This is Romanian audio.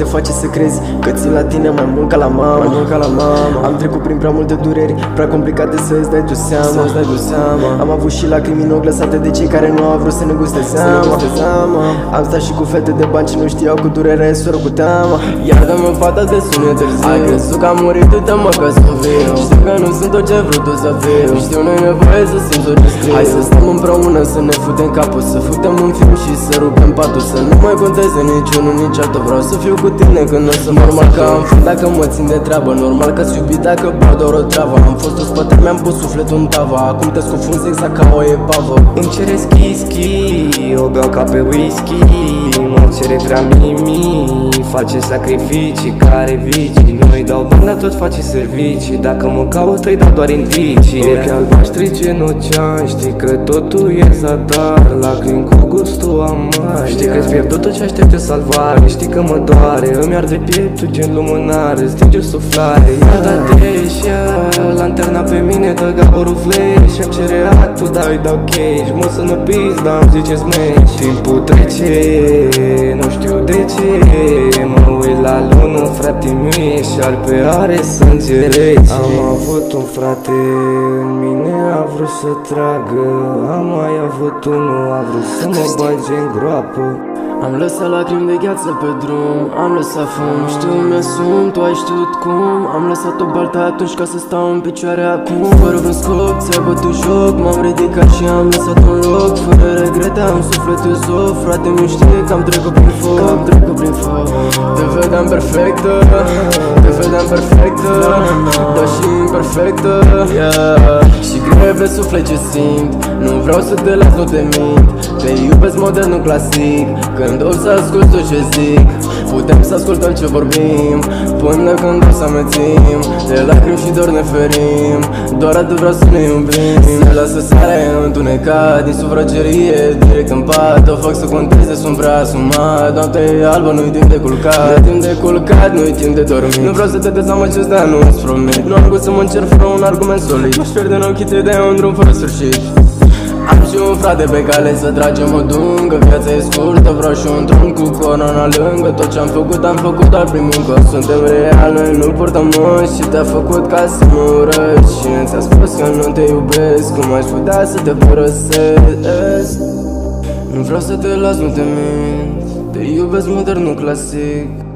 Ce te face să crezi că țin la tine mai mult ca la mama Mai mult ca la mama Am trecut prin prea multe dureri Prea complicate să-ți dai tu seama. Să-ți dai tu seama. Am avut și lacrimi în ochi lăsate de cei care nu au vrut să ne guste seama. Am stat și cu fete de bani și nu știau cu durere soră cu teama. Iartă-mă fata de sună târziu. Ai crezut că am murit, tu te mă că sunt viu. Știu că nu sunt tot ce vrut tu să fiu. Știu nu-i nevoie să simți orice scriu. Hai să stăm împreună, să ne futem capul Să futem un film și să rupem patul Să nu mai conteze niciunul, nici altul. Vreau să fiu cu tine când o să Normal că am fost. Dacă mă țin de treabă Normal că-ți iubit. Dacă beau doar o travă Am fost o spate, mi-am pus sufletul în tava Acum te scufunzi exact ca o epavă. Îmi ceresc whisky, o beau ca pe whisky. Mă cere prea mimi, face sacrificii care vicii Nu-i dau bani, dar tot face servicii. Dacă mă caut, îi dau doar indicii. Ochii albaștri genocean, știi că totul e zadar. Lacrimi cu gustul amar Știi că-ți pierdut tot ce aștepte salvare. Știi că mă doare, îmi arde pieptul gen lumânare. Stinge suflare, ia da deșea Lanterna pe mine dă gaborul flash. Îmi cere actul, dar îi dau cash. Mă să nu pis, dar îmi zice smash Timpul trece, nu știu de ce Mă uit la lună, frate mi și pe are sânge rece Am avut un frate în mine, a vrut să tragă Am mai avut unul, a vrut să mă bage în groapă. Am lăsat lacrimi de gheață pe drum Am lăsat fum, știu mi-asum, tu ai știut cum. Am lăsat o baltă atunci ca să stau în picioare acum. Fără un scop, ți-ai bătut joc M-am ridicat și am lăsat un loc. Fără regrete, am sufletul zof. Frate, mi știe că am trecut prin foc. Că am trecut prin foc Te vedeam perfectă Te vedeam perfectă Dar și imperfectă yeah. Și greu pe suflet ce simt. Nu vreau să te las, nu te mint. Te iubesc modernul clasic. Când o să ascult tot ce zic Putem să ascultăm ce vorbim. Până când o să amețim De lacrimi și dor ne ferim. Doar atât vreau să ne iubim Se lasă seara în întunecat Din sufragerie direct în pat. O fac să conteze, sunt prea asumat Noaptea e albă, nu-i timp de culcat. E timp de culcat, nu-i timp de dormit. Nu vreau să te dezamăgesc, dar nu-ți promit. Nu am gust să mă încerc fără un argument solid. Mă pierd în ochii tăi de un drum fără sfârșit. Am și un frate pe cale să tragem o dungă. Viața e scurtă, vreau și un drum cu corona lângă. Tot ce-am făcut, am făcut doar prin muncă. Suntem real, noi nu purtăm măști Și te-a făcut ca să mă urăști. Cine ți-a spus că nu te iubesc. Cum aș putea să te părăsesc? Nu vreau să te las, nu te mint. Te iubesc modern, nu clasic. Acoustic.